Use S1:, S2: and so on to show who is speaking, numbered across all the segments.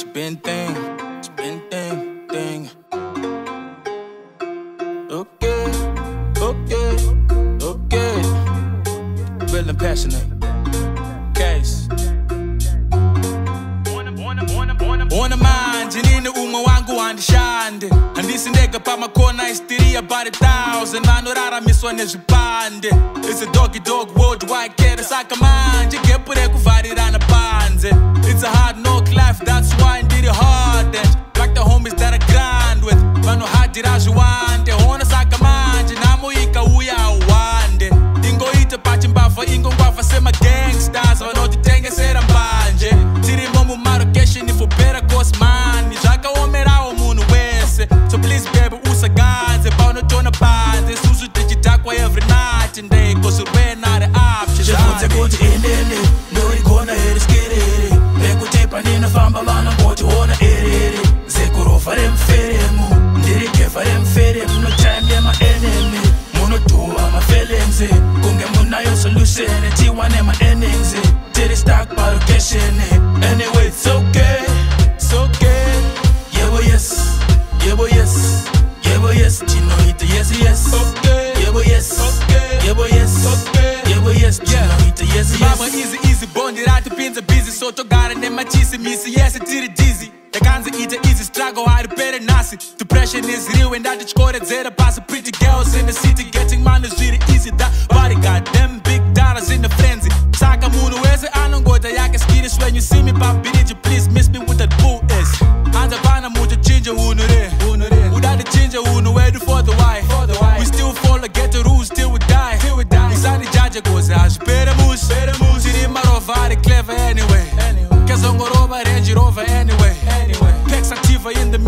S1: It's been thing, it's been thing, thing. Okay, okay, okay. Real and passionate. Case. Ona manje nini umwe wangu handishande I ndega pamakona historiya a thousand vanoraramiswa nezvipa bande It's a doggy dog world Why a You wakera put manje gepure kuvharirana panze It's a hard knock life that's why I did it hard and Like the homies that I grind with vanohadira zviwa ndoti endele ndorigona here sikerere nekutepa ndinofamba vana ngoti ona erere zekurofa remuferemu ndiri gefa remuferemu nochaime maeneme munodhuva mafelenze kunge munayo solutione tiwane maenenze tiri stak parokeshene anyway it's okay yes, yes. mama easy easy bondi ra tipinza busy so togara nemachisimisi yese tiri dizi ndakanzi ita easy struggle ari pere nhasi depression is real endatichikoredzera pasi pret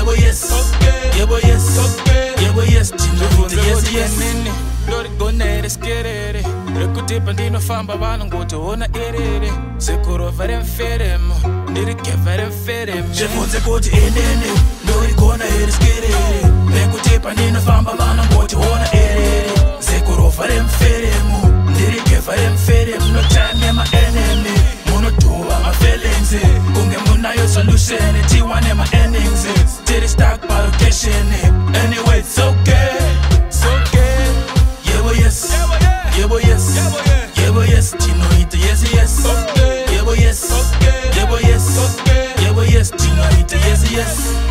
S1: yebo yes yebo yes yebo yes ndinoeyesyesini ndorigonere skerere rekutipa ndinofamba vanhu ngutiona irere zekurovha remferemo ndirigevha remferemo zvebvunze kuti inini ndorigona heri skerere reku Yeah boy yes, Chino ite yes yes. Okay. Yeah